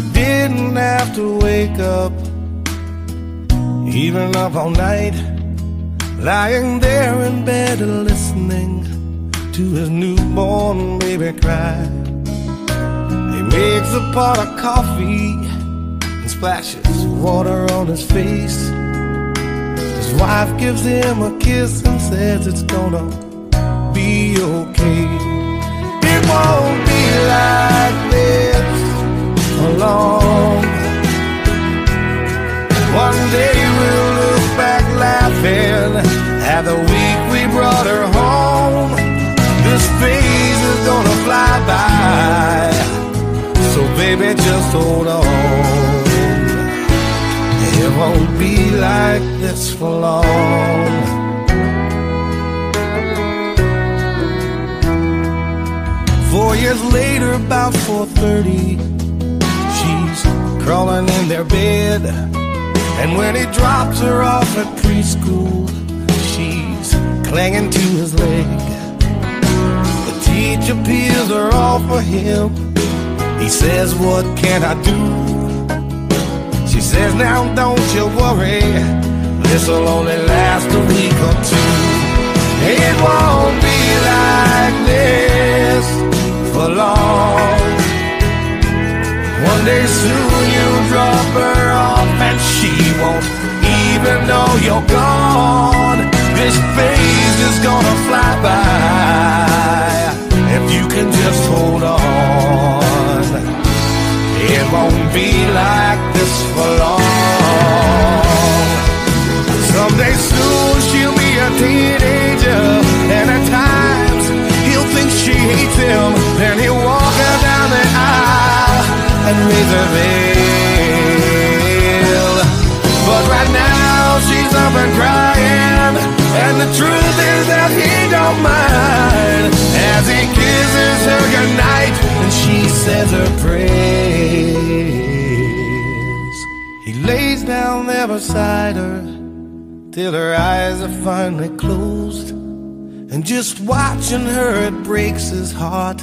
didn't have to wake up, even up all night, lying there in bed listening to his newborn baby cry. He makes a pot of coffee and splashes water on his face. His wife gives him a kiss and says it's gonna be okay. One day we'll look back laughing at the week we brought her home. This phase is gonna fly by, so baby just hold on. It won't be like this for long. Four years later, about 4:30, she's crawling in their bed. And when he drops her off at preschool, she's clinging to his leg. The teacher peels her off for him. He says, What can I do? She says, Now don't you worry, this'll only last a week or two. It won't be like this for long. One day soon you'll drop her off and she won't even know you're gone. This phase is gonna fly by if you can just hold on. It won't be like this for long. Someday soon she'll be a teenager, and at times he'll think she hates him. Then he'll walk her down the aisle and raise her. praise. He lays down there beside her till her eyes are finally closed. And just watching her, it breaks his heart,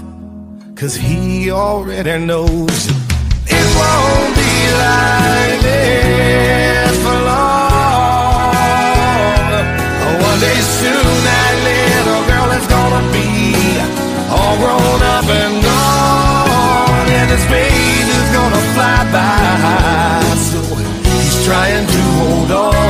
cause he already knows it won't be like this. to hold on.